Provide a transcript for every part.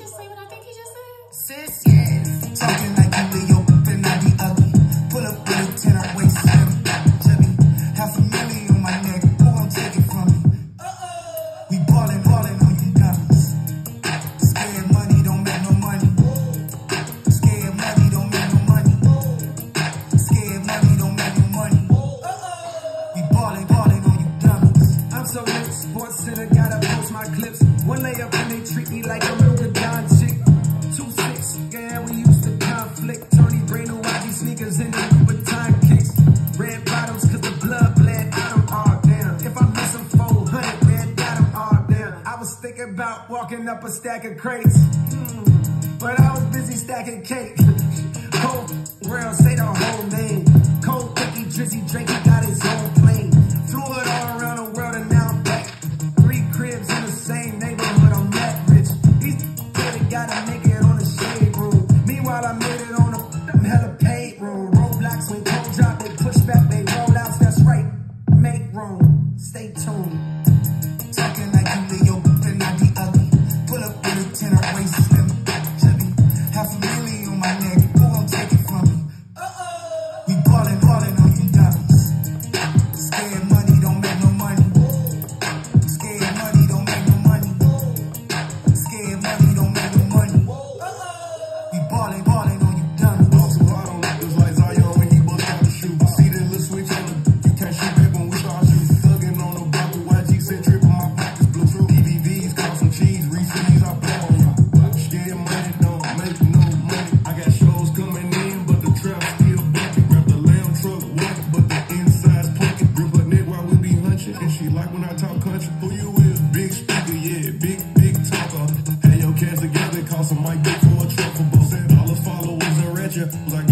just say what I think he just said? Sis. about walking up a stack of crates. Hmm. But I was busy stacking cake. Whole world say the whole name. She Like when I talk country, who you is? Big speaker, yeah, big, big talker. Hey, your cash together, call some Mike before for a truck for both. All the followers are at you. Like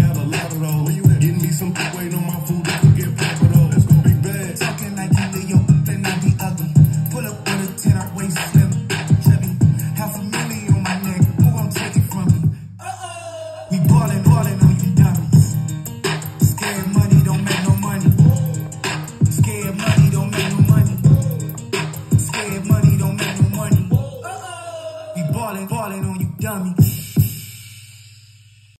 falling, on you dummy.